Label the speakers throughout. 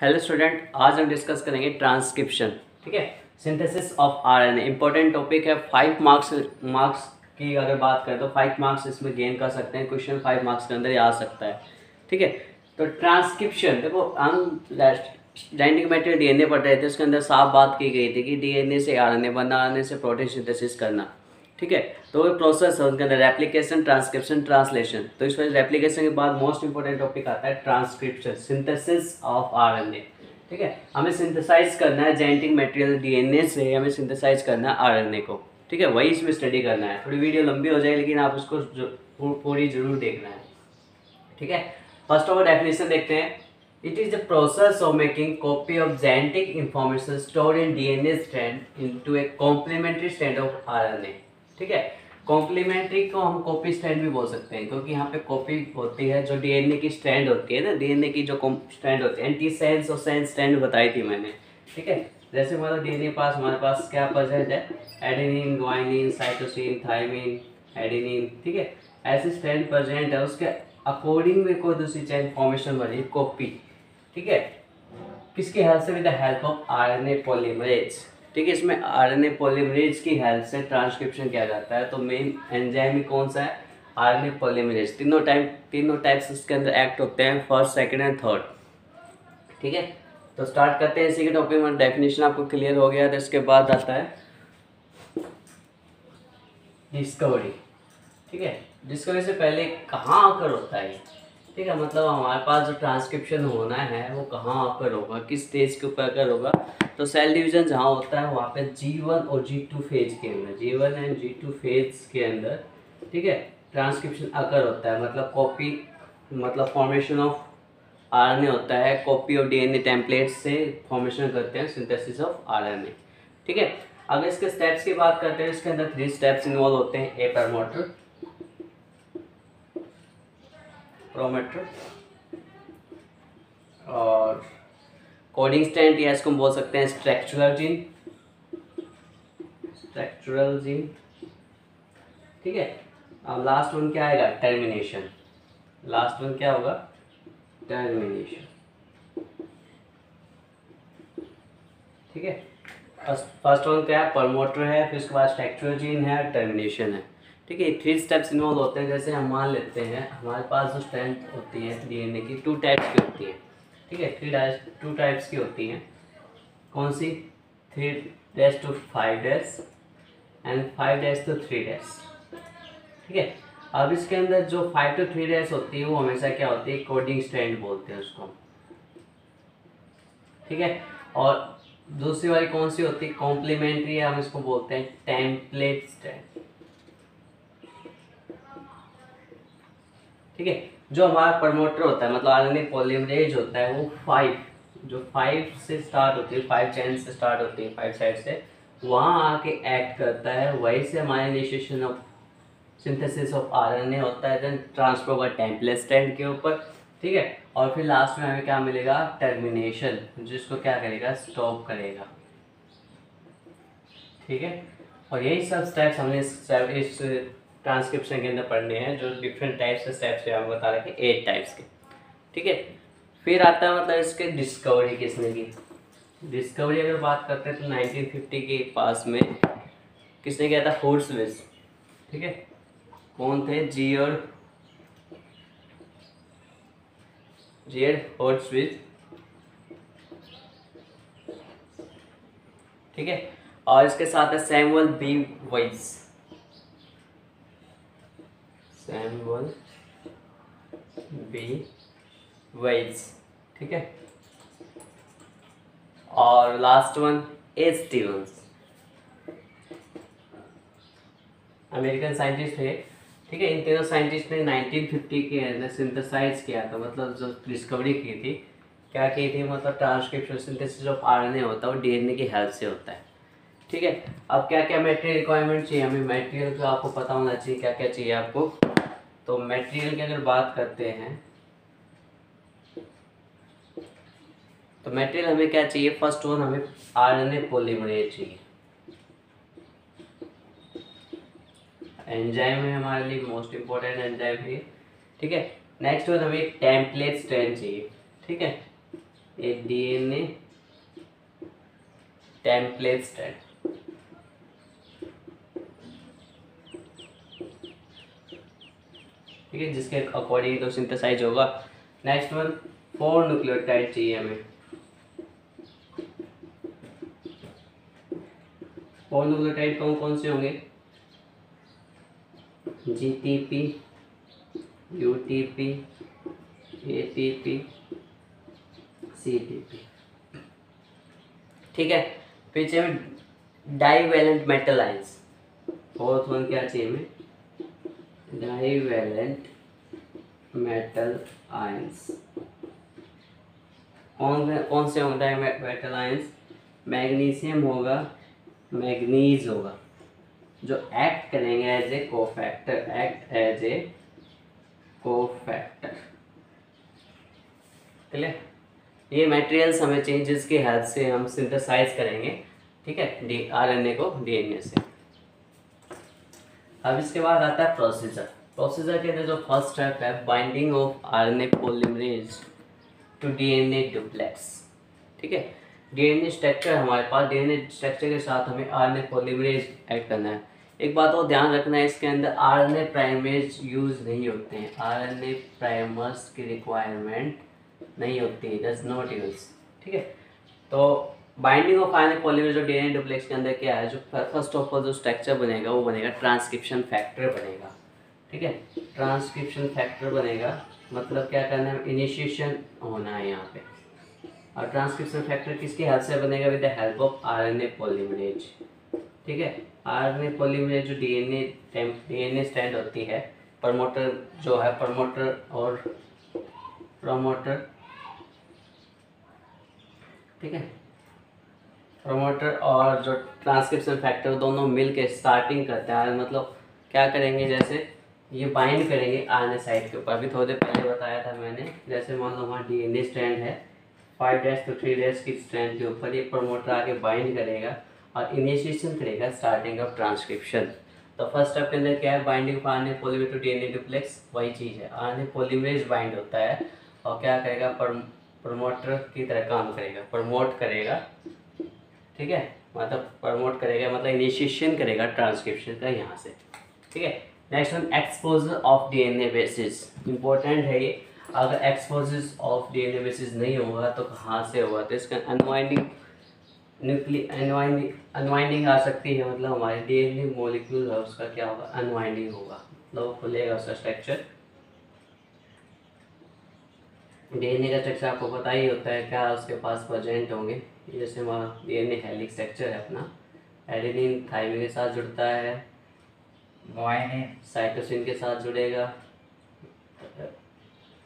Speaker 1: Hello student, आज हम discuss करेंगे ट्रांसक्रिप्शन ठीक है? Synthesis of RNA important topic है फाइव मार्क्स मार्क्स की अगर बात करें तो फाइव मार्क्स इसमें गेन कर सकते हैं। क्वेश्चन फाइव मार्क्स के अंदर आ सकता है, ठीक है? तो ट्रांसक्रिप्शन देखो, हम जेनेटिक मेटेरियल डीएनए पढ़ रहे थे, उसके अंदर साफ़ बात की गई थी कि डीएनए से आर बनाने से प्रोटीन सिंथेसिस करना। ठीक है? तो वो प्रोसेस है, उनके अंदर रेप्लिकेशन ट्रांसक्रिप्शन ट्रांसलेशन तो इस वजह रेप्लिकेशन के बाद मोस्ट इंपॉर्टेंट टॉपिक आता है ट्रांसक्रिप्शन सिंथेसिस ऑफ़ आरएनए ठीक है? हमें सिंथेसाइज करना है जेनेटिक मटेरियल डीएनए से, हमें सिंथेसाइज करना है आरएनए को. ठीक है? वही इसमें स्टडी करना है. थोड़ी वीडियो लंबी हो जाएगी लेकिन आप उसको पूरी ज़रूर देखना है. ठीक है? फ़र्स्ट ऑफ़ ऑल डेफिनेशन देखते हैं. It is the process of making copy of genetic information stored in DNA strand into a complementary strand of RNA. ठीक है? कॉम्प्लीमेंट्री को हम कॉपी स्टैंड भी बोल सकते हैं, क्योंकि यहाँ पे कॉपी होती है जो डीएनए की स्टैंड होती है ना डीएनए की जो स्टैंड होती है एंटी सेंस और सेंस स्टैंड बताई थी मैंने, ठीक है? जैसे मतलब डीएनए पास, हमारे पास क्या प्रेजेंट है? Adenine guanine cytosine thymine adenine ठीक है? ऐसे स्टैंड प्रेजेंट है, उसके अकॉर्डिंग में कोई दूसरी चेंज फॉर्मेशन बनी कॉपी ठीक है? किसकी हेल्प से with the help of RNA polymerase ठीक है, इसमें आर एन ए पोलीमरेज की हेल्प से ट्रांसक्रिप्शन किया जाता है तो मेन एंजाइम कौन सा है? आर एन ए पोलीमरेज तीनों टाइप तीनों टाइप्स इसके अंदर एक्ट होते हैं फ़र्स्ट सेकेंड एंड थर्ड ठीक है? तो स्टार्ट करते हैं इसी के टॉपिक में। डेफिनेशन आपको क्लियर हो गया तो इसके बाद आता है डिस्कवरी ठीक है? डिस्कवरी से पहले कहाँ आकर होता है ठीक है मतलब हमारे पास जो ट्रांसक्रिप्शन होना है, वो कहाँ आकर होगा? किस स्टेज के ऊपर आकर होगा? तो सेल डिवीज़न जहाँ होता है, वहाँ पे जी वन और जी टू फ़ेज़ के अंदर G one and G two phase के अंदर, ठीक है? ट्रांसक्रिप्शन अकर होता है मतलब कॉपी मतलब फॉर्मेशन ऑफ़ आरएनए होता है कॉपी ऑफ़ डीएनए टेम्पलेट से फॉर्मेशन करते हैं सिंथेसिस ऑफ़ आरएनए ठीक है? अगर इसके स्टेप्स की बात करते हैं, इसके अंदर थ्री स्टेप्स इन्वॉल्व होते हैं ए परमोटर प्रोमेटर और कोडिंग स्टैंड या इसको हम बोल सकते हैं स्ट्रक्चरल जीन स्ट्रक्चरल जीन ठीक है? अब लास्ट वन क्या आएगा? टर्मिनेशन लास्ट वन क्या होगा? टर्मिनेशन ठीक है? फ़र्स्ट वन क्या है? प्रमोटर है, फिर उसके बाद स्ट्रक्चरल जीन है टर्मिनेशन है. ठीक है? थ्री स्टेप्स इन्वॉल्व होते हैं, जैसे हम मान लेते हैं, हमारे पास जो स्ट्रेंथ होती है डीएनए की टू टाइप्स की होती है. ठीक है थ्री डैश टू टाइप्स की होती हैं। कौन सी? Three dash two five dash and five dash two three dash ठीक है, अब इसके अंदर जो फाइव टू थ्री डैश होती है, वो हमेशा क्या होती है? कोडिंग स्टैंड बोलते हैं उसको। ठीक है, और दूसरी वाली कौन सी होती है? कॉम्प्लीमेंट्री हम इसको बोलते हैं टेम्पलेट स्टैंड ठीक है जो हमारा प्रमोटर होता है मतलब आरएनए पॉलीमरेज होता है, वो फाइव जो फाइव से स्टार्ट होती है फाइव चैन से स्टार्ट होती है फाइव साइड से, वहाँ आके एक्ट करता है। वही से हमारे initiation of synthesis of RNA होता है देन ट्रांसफ़र होगा टेम्पलेट स्टैंड के ऊपर, ठीक है? और फिर लास्ट में हमें क्या मिलेगा? टर्मिनेशन जिसको क्या करेगा? स्टॉप करेगा। ठीक है? और यही सब स्टेप्स हमने इस ट्रांसक्रिप्शन के अंदर पढ़ने हैं, जो डिफरेंट टाइप्स के स्टेप्स है हम बता थे एट टाइप्स के। ठीक है? फिर आता है मतलब इसके डिस्कवरी किसने की डिस्कवरी अगर बात करते हैं तो 1950 के पास में किसने किया था? फ़ूड स्विस ठीक है? कौन थे? जी और जेड फोर्ट स्विच ठीक है? और इसके साथ है Samuel B Weiss Samuel B Weiss ठीक है? और last one A Stevens American scientist है ठीक है? इन तीनों साइंटिस्ट ने 1950 के अंदर सिंथेसाइज किया था मतलब जो डिस्कवरी की थी, क्या की थी? मतलब ट्रांसक्रिप्शन सिंथेसिस ऑफ़ आरएनए होता है, वो डीएनए की हेल्प से होता है, ठीक है? अब क्या क्या मेटेरियल रिक्वायरमेंट चाहिए हमें? मेटेरियल का आपको पता होना चाहिए क्या क्या चाहिए आपको? तो मटेरियल की अगर बात करते हैं तो मटेरियल हमें क्या चाहिए? फ़र्स्ट वन हमें आर एन ए पोलीमरेज चाहिए। एंजाइम है हमारे लिए मोस्ट इम्पोर्टेंट एंजाइम है ठीक है? नेक्स्ट वन हमें टेम्पलेट स्ट्रेंथ चाहिए। ठीक है? एक डीएनए टेम्पलेट स्ट्रैंड ठीक है? जिसके अकॉर्डिंग तो सिंथेसाइज होगा। नेक्स्ट वन फोर न्यूक्लियोटाइड चाहिए हमें। फोर कौन कौन से होंगे? G T P U T P A T P C T P ठीक है? चाहिए हमें divalent metal ions fourth one क्या चाहिए हमें? डाईवेलेंट मेटल आयंस कौन कौन से होंगे मेटल आयंस मैग्नीशियम होगा मैग्नीज होगा। जो एक्ट करेंगे as a cofactor act as a cofactor clear ये मटेरियल्स हमें चाहिए जिसकी हेल्प से हम सिंथेसाइज करेंगे, ठीक है? डी आर एन ए को डीएनए से। अब इसके बाद आता है प्रोसीजर प्रोसीजर के अंदर जो फ़र्स्ट स्टेप है binding of RNA polymerase to DNA duplex ठीक है? डीएनए स्ट्रक्चर हमारे पास डीएनए स्ट्रक्चर के साथ हमें आरएनए पॉलीमरेज ऐड करना है। एक बात और ध्यान रखना है, इसके अंदर आरएनए प्राइमेज यूज़ नहीं होते हैं। आरएनए प्राइमर्स की रिक्वायरमेंट नहीं होती है। डज नॉट यूज़ ठीक है? तो बाइंडिंग ऑफ़ आयन पॉलीमर जो डीएनए डुप्लेक्स के अंदर क्या है, जो फ़र्स्ट ऑफ़ ऑल जो स्ट्रक्चर बनेगा, वो बनेगा ट्रांसक्रिप्शन फैक्टर बनेगा। ठीक है? ट्रांसक्रिप्शन फैक्टर बनेगा। मतलब क्या करना है? इनिशिएशन होना है यहाँ पे। और ट्रांसक्रिप्शन फैक्टर किसकी हेल्प से बनेगा? With the help of RNA polymerase ठीक है? आरएनए पॉलीमरेज जो डीएनए डीएनए स्टैंड होती है प्रमोटर जो है प्रमोटर और प्रमोटर ठीक है? प्रमोटर और जो ट्रांसक्रिप्शन फैक्टर दोनों मिल के स्टार्टिंग करते हैं। मतलब क्या करेंगे? जैसे ये बाइंड करेंगे आने साइड के ऊपर। अभी थोड़ी देर पहले बताया था मैंने। जैसे मान लो वहाँ डी एन स्ट्रैंड है five dash two three dash की स्ट्रैंड के ऊपर ये प्रमोटर आगे बाइंड करेगा और इनिशिएशन करेगा स्टार्टिंग ऑफ़ ट्रांसक्रिप्शन तो फ़र्स्ट स्टेप के अंदर क्या है? Binding RNA polymerase to DNA duplex वही चीज़ है। आरएनए पॉलीमरेज बाइंड होता है और क्या करेगा? प्रमोटर की तरह काम करेगा। प्रमोट करेगा। ठीक है? मतलब प्रमोट करेगा मतलब इनिशिएशन करेगा ट्रांसक्रिप्शन का यहाँ से। ठीक है? Next one exposure of DNA basis important है ये। अगर एक्सपोजर ऑफ़ डीएनए बेसिस नहीं होगा तो कहाँ से होगा? तो इसका अनवाइंडिंग न्यूक्ली अनवाइंडिंग अनवाइंडिंग आ सकती है। मतलब हमारे डीएनए मॉलिक्यूल है उसका क्या होगा? अनवाइंडिंग होगा। मतलब खुलेगा उसका स्ट्रक्चर डीएनए का स्ट्रक्चर आपको पता ही होता है क्या उसके पास प्रेजेंट होंगे। जैसे हमारा डीएनए हेलिक स्ट्रक्चर है अपना। एडेनिन थाइमिन के साथ जुड़ता है। साइटोसिन के साथ जुड़ेगा।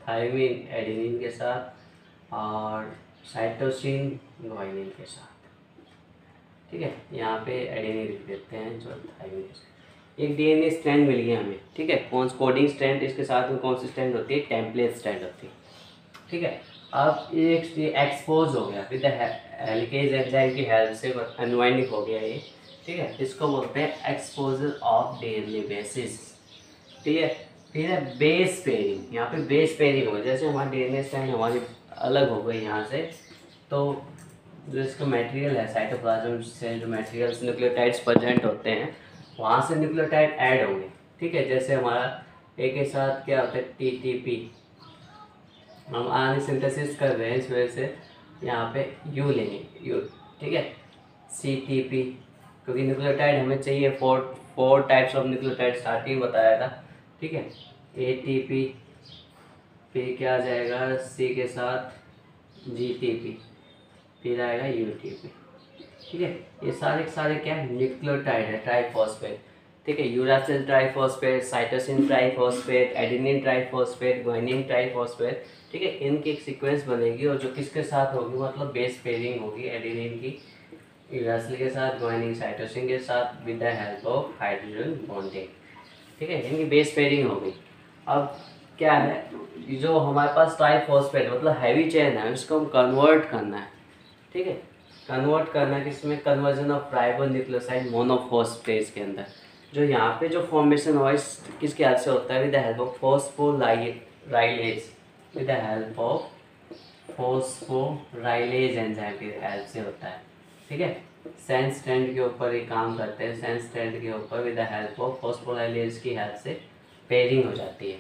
Speaker 1: थाइमिन, एडेनिन के साथ और साइटोसिन ग्वाइनिन के साथ। ठीक है? यहाँ पे एडेनिन लिख देते हैं जो साथ एक डीएनए स्ट्रैंड मिल गया हमें। ठीक है? कौन सा कोडिंग स्ट्रैंड? इसके साथ में कौन सी स्ट्रैंड होती है? टेम्पलेट स्ट्रैंड होती है। ठीक है? अब एक एक्सपोज हो गया। विद हेलिकेज एंजाइम की हेल्प से अनवाइंडिंग हो गया ये। ठीक है? इसको बोलते हैं एक्सपोजर ऑफ़ डीएनए बेसिस ठीक है? फिर है बेस पेयरिंग यहाँ पे बेस पेयरिंग होगा। जैसे हमारा डीएनए स्टैंड हमारी अलग हो गई यहाँ से। तो जो इसका मटेरियल है साइटोप्लाज्म से जो मटेरियल्स न्यूक्लियोटाइड्स प्रेजेंट होते हैं। वहाँ से न्यूक्लियोटाइड ऐड होंगे। ठीक है? जैसे हमारा एक के साथ क्या होता है? टी टी पी हम आने सिंथेसिस कर रहे हैं, इस वजह से यहाँ पे यू लेंगे। यू ठीक है? सी टी पी क्योंकि न्यूक्लियोटाइड हमें चाहिए। Four four types of nucleotide starting बताया था। ठीक है? ए टी पी फिर क्या आ जाएगा? सी के साथ जी टी पी फिर आएगा यू टी पी ठीक है? ये सारे सारे क्या है? न्यूक्लियोटाइड है ट्राइफॉस्फेट ठीक है? Uracil triphosphate cytosine triphosphate adenine triphosphate guanine triphosphate ठीक है? इनकी एक सीक्वेंस बनेगी और जो किसके साथ होगी? मतलब बेस पेयरिंग होगी एडिनिन की। यूरासिल के साथ ग्वाइनिन साइटोसिन के साथ with the help of hydrogen bonding ठीक है, इनकी बेस पेयरिंग हो गई। अब क्या है, जो हमारे पास ट्राइफॉस्फेट मतलब हैवी चेन है उसको हम कन्वर्ट करना है। ठीक है कन्वर्ट करना है किसमें conversion of ribonucleoside monophosphate के अंदर। जो यहाँ पे जो फॉर्मेशन हुआ किसके हाथ से होता है? With the help of phosphorylase with the help of phosphorylase enzyme की हेल्प से होता है। ठीक है? सेंस स्टैंड के ऊपर ये काम करते हैं। सेंस स्टैंड के ऊपर with the help of phosphorylase की हेल्प से पेयरिंग हो जाती है।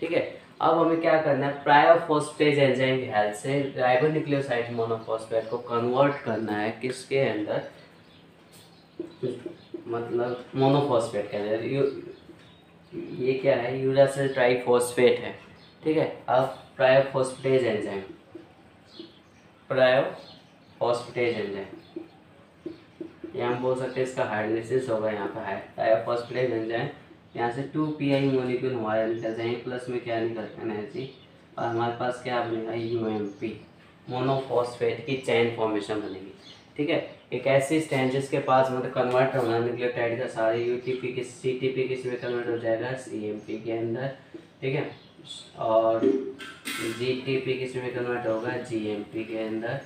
Speaker 1: ठीक है? अब हमें क्या करना है? प्रायो फोस्फेज एंजाइम की हेल्प से राइबोन्यूक्लियोसाइड मोनोफॉस्फेट को कन्वर्ट करना है। किसके अंदर? मतलब मोनोफॉस्फेट के अंदर। ये क्या है? यूरासिल ट्राइफॉस्फेट है। ठीक है? अब प्रायोफॉस्फेटेज एंजाइम प्रायोफॉस्फेटेज एंजाइम यहाँ हम बोल सकते हैं इसका हाइड्रेसिस होगा यहाँ पर हाई प्रायोफॉस्फेटेज एंजाइम यहाँ से टू पी आई मोलिक्यूल हमारे निकल जाएँगे प्लस में क्या निकलता है एनर्जी और हमारे पास क्या बनेगा? यू एम पी मोनोफॉस्फेट की चैन फॉर्मेशन बनेगी। ठीक है? एक ऐसी स्टैंड जिसके पास मतलब कन्वर्ट होना न्यूक्लियोटाइड का सारे यू टी पी किस सी टी पी किसमें कन्वर्ट हो जाएगा सी एम पी के अंदर। ठीक है? और जी टी पी किसमें कन्वर्ट होगा जी एम पी के अंदर।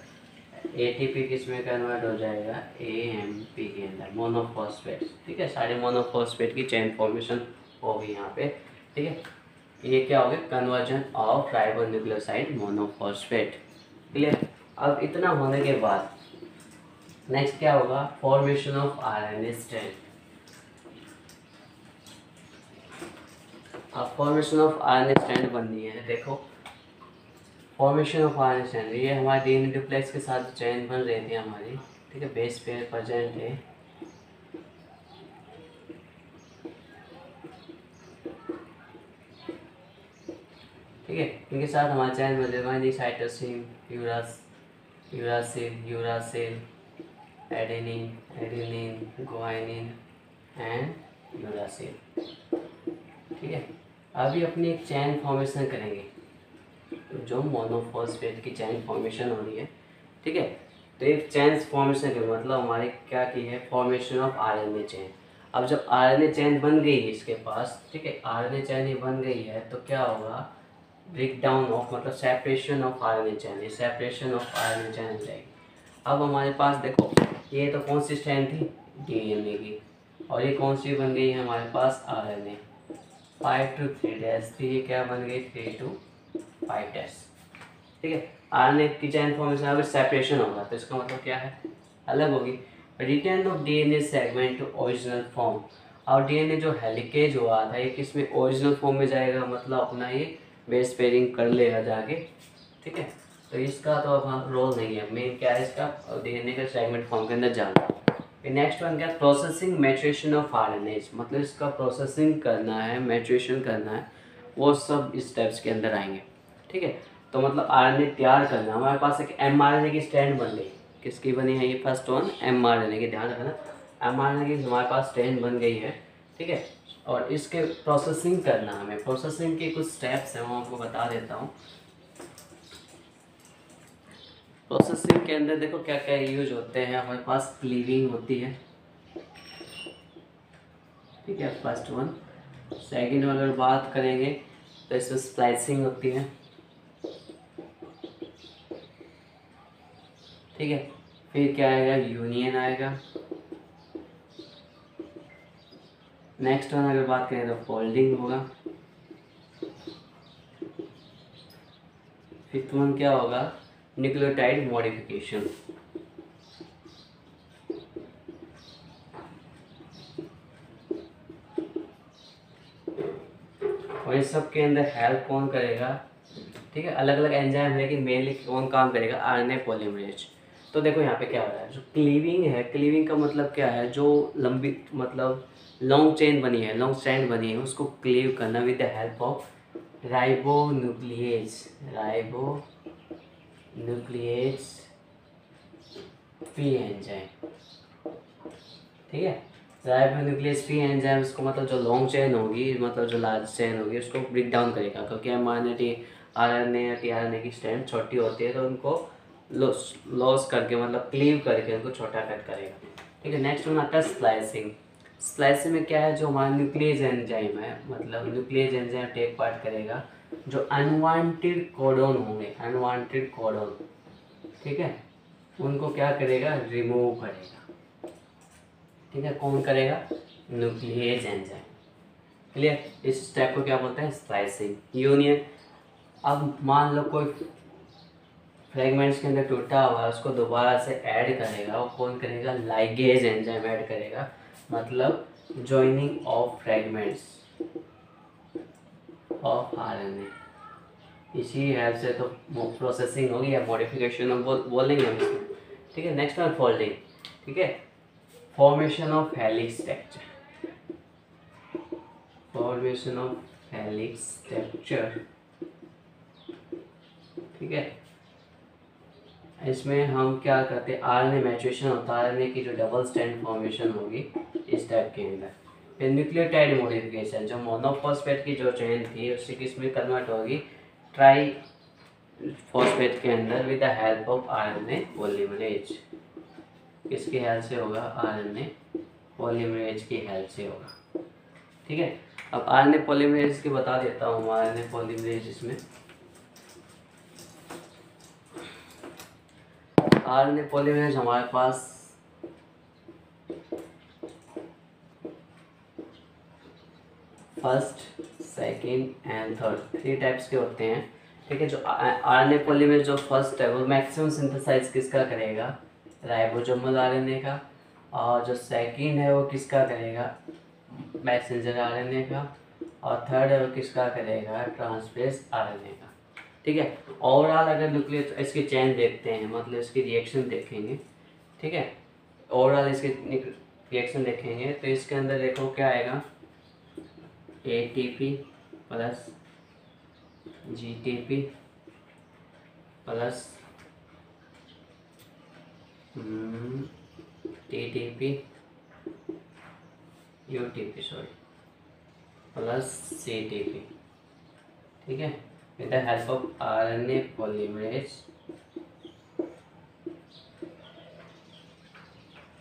Speaker 1: ए टी पी किसमें कन्वर्ट हो जाएगा? ए एम पी के अंदर मोनोफॉस्फेट ठीक है, सारे मोनोफॉस्फेट की चैन फॉर्मेशन होगी यहाँ पे। ठीक है, ये क्या हो गया? Conversion of ribonucleoside monophosphate clear अब इतना होने के बाद नेक्स्ट क्या होगा? Formation of R N A strength अब formation of R N stand बननी है। देखो फॉर्मेशन ऑफ़ आर स्टैंड ये हमारे डी एन डुप्लेक्स के साथ चैन बन रही थी हमारी, ठीक है? बेस पेयर प्रजेंट है। ठीक है? इनके साथ हमारे चैन बन रहे cytosine यूरास uracil uracil adenine adenine guanine and uracil ठीक है? अभी अपनी एक चैन फॉर्मेशन करेंगे। जो मोनोफॉस्फेट की चैन फॉर्मेशन हो रही है, ठीक है? तो एक चैन फॉर्मेशन के मतलब हमारी क्या की है? Formation of R N A chain अब जब आर एन ए चैन बन गई है इसके पास, ठीक है? आर एन ए चैन ये बन गई है तो क्या होगा? ब्रेक डाउन ऑफ़ मतलब सेपरेशन ऑफ़ आरएनए चैन ये सेपरेशन ऑफ़ आरएनए चैन हो जाएगी. अब हमारे पास देखो, ये तो कौन सी स्ट्रैंड थी? डीएनए की. और ये कौन सी बन गई है हमारे पास? R N A five two three dash three ये क्या बन गई? थ्री टू फाइव डैश ठीक है? आर की चैन फॉर्मेशन अगर सेपरेशन होगा तो इसका मतलब क्या है? अलग होगी। Return of DNA segment to original form और डी एन ए जो हेलिकेज हुआ था, ये किसमें ओरिजिनल फॉर्म में जाएगा मतलब अपना ये बेस पेयरिंग कर लेगा जाके। ठीक है? तो इसका तो अब रोल नहीं है। मेन क्या है इसका? और डी एन ए का सेगमेंट फॉर्म के अंदर जाना। नेक्स्ट वन क्या? Processing maturation of R N as मतलब इसका प्रोसेसिंग करना है मेट्रेशन करना है, वो सब स्टेप्स के अंदर आएँगे। ठीक है? तो मतलब आर तैयार करना। हमारे पास एक एम की स्टैंड बन गई। किसकी बनी है ये फ़र्स्ट वन एम आर की, ध्यान रखना। एम की हमारे पास स्टैंड बन गई है, ठीक है? और इसके प्रोसेसिंग करना हमें। प्रोसेसिंग के कुछ स्टेप्स हैं, वो आपको बता देता हूँ। प्रोसेसिंग के अंदर देखो क्या क्या यूज़ होते हैं। हमारे पास क्लीविंग होती है। ठीक है फ़र्स्ट वन सेकंड अगर बात करेंगे तो इसमें स्प्लाइसिंग होती है। ठीक है? फिर क्या आएगा? यूनियन आएगा। नेक्स्ट वन अगर बात करें तो फोल्डिंग होगा। फिफ्थ वन क्या होगा? न्यूक्लियोटाइड मॉडिफिकेशन और इस सब के अंदर हेल्प कौन करेगा? ठीक है अलग अलग एंजाइम है कि मेनली कौन काम करेगा? आरएनए पॉलीमरेज तो देखो यहाँ पे क्या हो रहा है, जो क्लीविंग है क्लीविंग का मतलब क्या है, जो लंबी मतलब लॉन्ग चेन बनी है लॉन्ग स्टैंड बनी है, उसको क्लीव करना with the help of ribonuclease ribonuclease P enzyme ठीक है? राइबो न्यूक्लियस पी एंजाइम उसको मतलब जो लॉन्ग चेन होगी मतलब जो लार्ज चेन होगी, उसको ब्रेक डाउन करेगा, क्योंकि M R T R N A T R N A की स्ट्रेंथ छोटी होती है तो उनको लॉस करके मतलब क्लीव करके उनको छोटा कट करेगा। ठीक है नेक्स्ट वन आता है स्प्लाइसिंग स्प्लाइसिंग में क्या है, जो हमारा न्यूक्लियस एंजाइम है मतलब न्यूक्लियस एंजाइम टेक पार्ट करेगा, जो अनवांटेड कोडोन होंगे अनवांटेड कोडोन ठीक है, उनको क्या करेगा रिमूव करेगा। ठीक है, कौन करेगा? न्यूक्लियस एंजाइम क्लियर इस स्टेप को क्या बोलते हैं? स्प्लाइसिंग यूनियन अब मान लो कोई फ्रेगमेंट्स के अंदर टूटा हुआ है, उसको दोबारा से ऐड करेगा, वो कौन करेगा? लाइगेज एंजाइम ऐड करेगा। मतलब joining of fragments of RNA इसी हेल्प से तो प्रोसेसिंग होगी या मॉडिफिकेशन बोल, बोलेंगे हम इसमें। ठीक है नेक्स्ट वन फोल्डिंग ठीक है? Formation of helix structure formation of helix structure ठीक है? इसमें हम क्या करते हैं? आर एन मैचुएशन होता आर की जो डबल स्टैंड फॉर्मेशन होगी, इस टाइप के अंदर। फिर न्यूक्लियोटाइड मॉडिफिकेशन, जो मोनोफॉस्फेट की जो चेन थी, उससे किसमें कन्वर्ट होगी? ट्राई फॉस्फेट के अंदर with the help of R N A polymerase किसकी हेल्प से होगा? आर एन ए पोलीमरेज की हेल्प से होगा। ठीक है? अब आर एन ए पोलीमरेज की बता देता हूँ आर एन ए पोलीमरेज इसमें। आर एन ए पोलीमरेज हमारे पास first second and third three types के होते हैं। ठीक है, जो आर एन ए पोलीमरेज जो फ़र्स्ट है, वो मैक्सिमम सिंथेसाइज किसका करेगा? राइबोजोमल ए का। और जो सेकेंड है, वो किसका करेगा? मैसेंजर ए का। और थर्ड है, वो किसका करेगा? ट्रांसप्रेस आर एन ए का। ठीक है? ओवरऑल अगर न्यूक्लियर इसके चैन देखते हैं मतलब इसकी रिएक्शन देखेंगे, ठीक है? ओवरऑल इसके रिएक्शन देखेंगे तो इसके अंदर देखो क्या आएगा? A T P plus G T P plus T T P U T P sorry plus C T P ठीक है? Help of R N A polymerase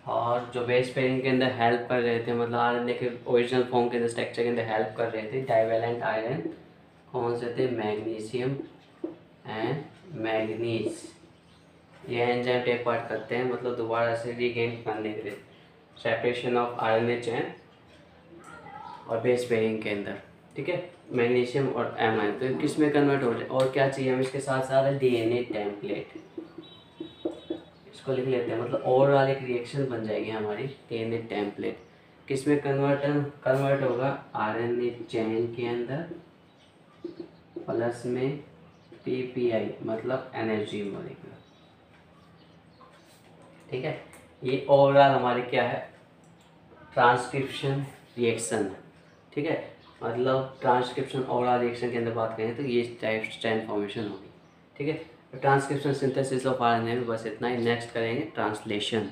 Speaker 1: और जो बेस पेयरिंग के अंदर हेल्प कर रहे थे मतलब आरएनए के ओरिजिनल फॉर्म के अंदर स्ट्रक्चर के अंदर हेल्प कर रहे थे डाइवेलेंट आयरन कौन से थे? मैग्नीशियम एंड मैग्नीज ये एंजाइम टेक पार्ट करते हैं मतलब दोबारा से रीगेन करने के लिए। सेपरेशन ऑफ़ आयरन चैन और बेस पेयरिंग के अंदर, ठीक है? मैग्नीशियम और एम आयन तो किसमें कन्वर्ट हो जाए। और क्या चाहिए हम इसके साथ साथ डी एन ए टेम्पलेट इसको लिख लेते हैं मतलब ओवरऑल एक रिएक्शन बन जाएगी हमारी टेन ए टेम्पलेट किसमें कन्वर्ट कन्वर्ट होगा? आर एन ए चैन के अंदर प्लस में पी पी आई मतलब एनर्जी मोलिकुलर ठीक है? ये ओवरऑल हमारे क्या है? ट्रांसक्रिप्शन रिएक्शन ठीक है? मतलब ट्रांसक्रिप्शन और रिएक्शन के अंदर बात करें तो ये टाइप स्टैंड फॉर्मेशन होगी। ठीक है? Transcription synthesis of R A बस इतना ही। नेक्स्ट करेंगे ट्रांसलेशन